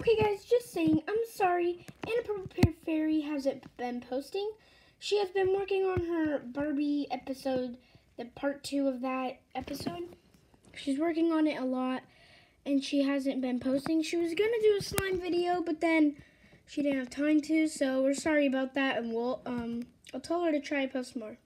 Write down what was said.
Okay, guys, just saying, I'm sorry. Ana Purple Fairy hasn't been posting. She has been working on her Barbie episode, the part two of that episode. She's working on it a lot, and she hasn't been posting. She was gonna do a slime video, but then she didn't have time to, so we're sorry about that, and we'll um, I'll tell her to try to post more.